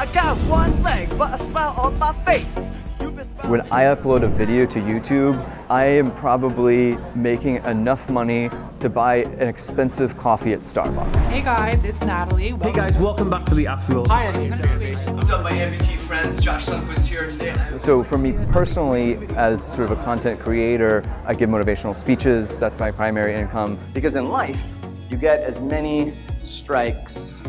I got one leg, but a smile on my face. When I upload a video to YouTube, I am probably making enough money to buy an expensive coffee at Starbucks. Hey guys, it's Natalie. Hey guys, welcome back to the Ask World. Hi, What's up, my MBT friends? Josh Sundquist here today. So for me personally, as sort of a content creator, I give motivational speeches. That's my primary income. Because in life, you get as many strikes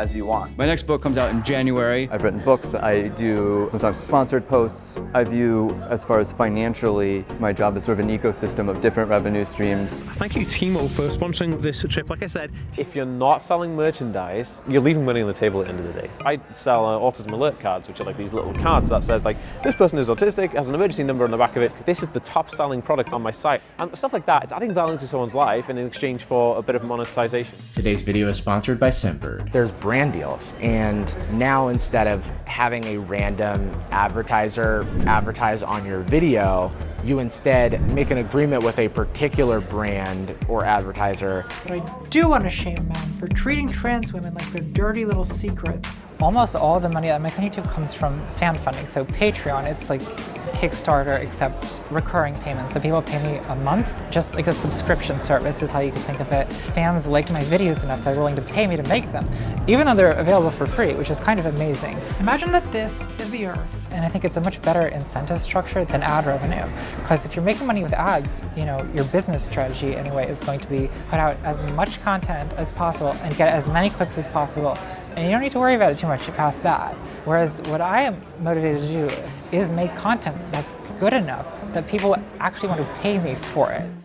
as you want. My next book comes out in January. I've written books, I do sometimes sponsored posts. I view, as far as financially, my job as sort of an ecosystem of different revenue streams. Thank you, Timo, for sponsoring this trip. Like I said, if you're not selling merchandise, you're leaving money on the table at the end of the day. I sell uh, autism alert cards, which are like these little cards that says like, this person is autistic, has an emergency number on the back of it. This is the top selling product on my site. And stuff like that, it's adding value to someone's life in exchange for a bit of monetization. Today's video is sponsored by Semper. There's brand deals. And now instead of having a random advertiser advertise on your video, you instead make an agreement with a particular brand or advertiser. But I do want to shame men for treating trans women like they're dirty little secrets. Almost all the money that I make on YouTube comes from fan funding. So Patreon, it's like Kickstarter except recurring payments. So people pay me a month, just like a subscription service is how you can think of it. Fans like my videos enough they're willing to pay me to make them, even though they're available for free, which is kind of amazing. Imagine that this is the Earth. And I think it's a much better incentive structure than ad revenue. Because if you're making money with ads, you know, your business strategy anyway is going to be put out as much content as possible and get as many clicks as possible. And you don't need to worry about it too much past that. Whereas what I am motivated to do is make content that's good enough that people actually want to pay me for it.